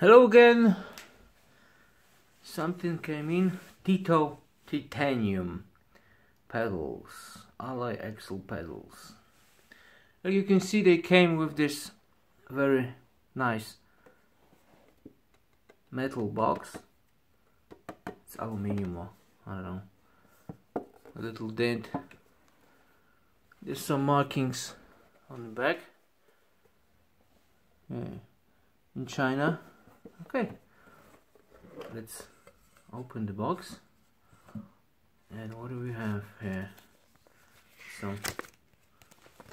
Hello again. Something came in. Tito Titanium pedals. Ally Axle pedals. You can see they came with this very nice metal box. It's aluminium or I don't know. A little dent. There's some markings on the back. Yeah. In China. Okay. Let's open the box. And what do we have here? Some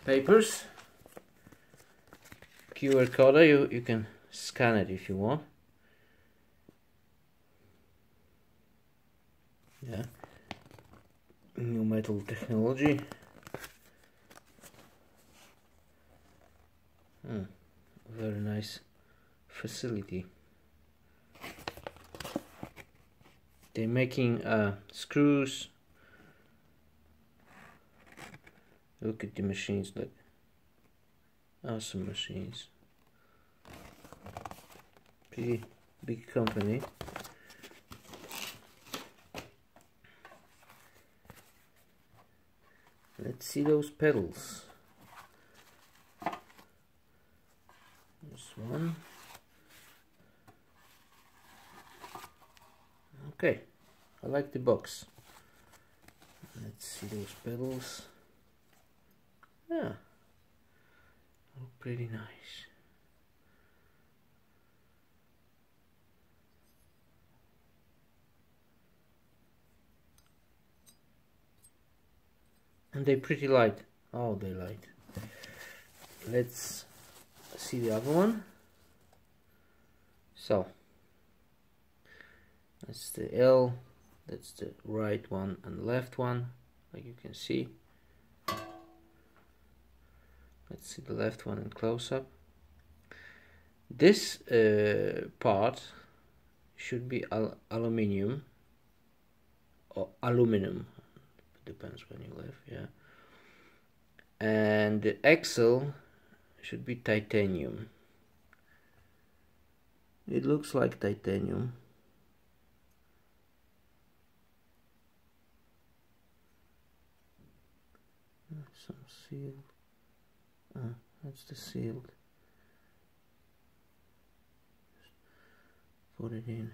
papers. QR code, you, you can scan it if you want. Yeah. New metal technology. Hmm. Very nice facility. They're making uh, screws. Look at the machines, look. Awesome machines. Pretty big company. Let's see those pedals. This one. Okay, I like the box. Let's see those pedals. Yeah, look pretty nice. And they're pretty light. Oh, they light. Let's see the other one. So, that's the L, that's the right one and left one, like you can see. Let's see the left one in close-up. This uh, part should be al aluminium or aluminum, depends when you live, yeah. And the axle should be titanium. It looks like titanium. Some sealed. Ah, that's the. Just put it in.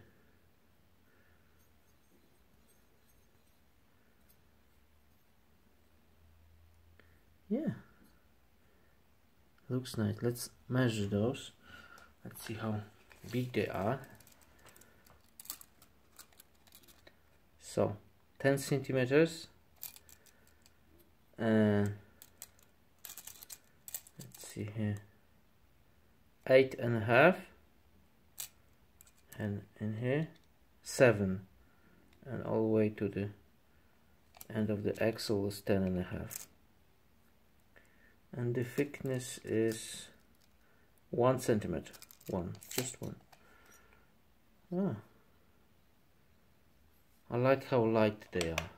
Yeah looks nice let's measure those let's see how big they are so 10 centimeters and let's see here. Eight and a half. And in here seven. And all the way to the end of the axle is ten and a half. And the thickness is one centimeter. One just one. Ah. I like how light they are.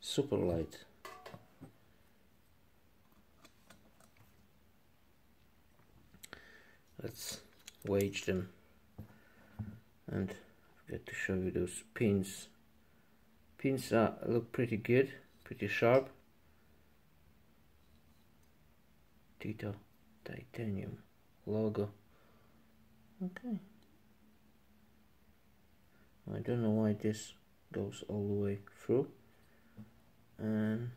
Super light let's wage them. And forget to show you those pins. Pins are look pretty good pretty sharp. Tito titanium logo. Okay. I don't know why this goes all the way through. And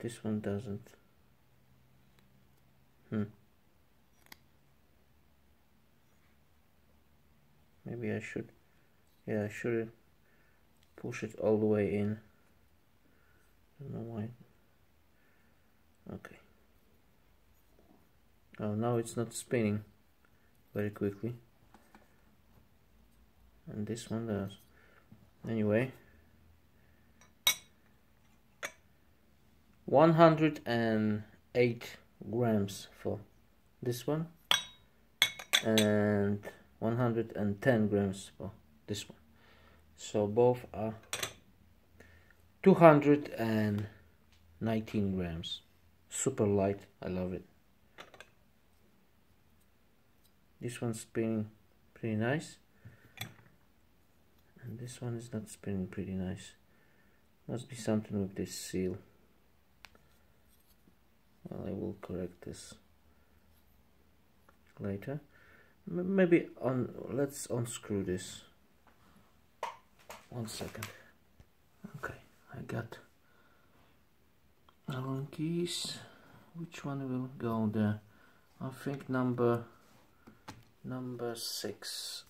this one doesn't. Hmm maybe I should yeah I should push it all the way in I don't know why okay Oh, now it's not spinning very quickly. And this one does. Anyway. 108 grams for this one. And 110 grams for this one. So both are 219 grams. Super light. I love it. this one's spinning pretty nice and this one is not spinning pretty nice must be something with this seal well I will correct this later maybe on let's unscrew this. One second. Okay I got Allen keys. Which one will go there? I think number number six.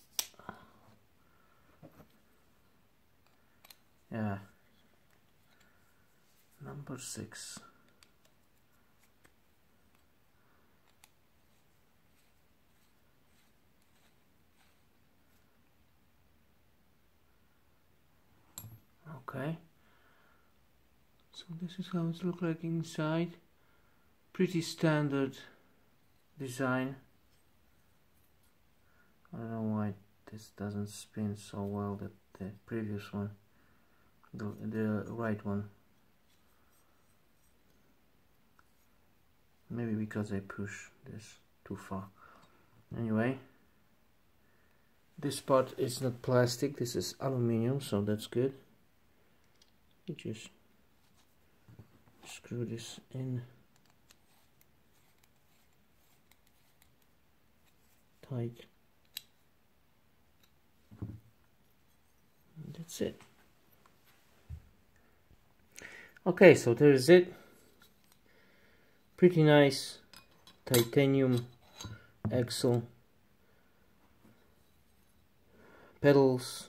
Yeah. Number six okay. So this is how it looks like inside. Pretty standard design. I don't know why this doesn't spin so well that the previous one the, the right one. Maybe because I push this too far. Anyway this part is not plastic. This is aluminium so that's good just screw this in. Tight. And that's it. Okay so there is it. Pretty nice titanium axle pedals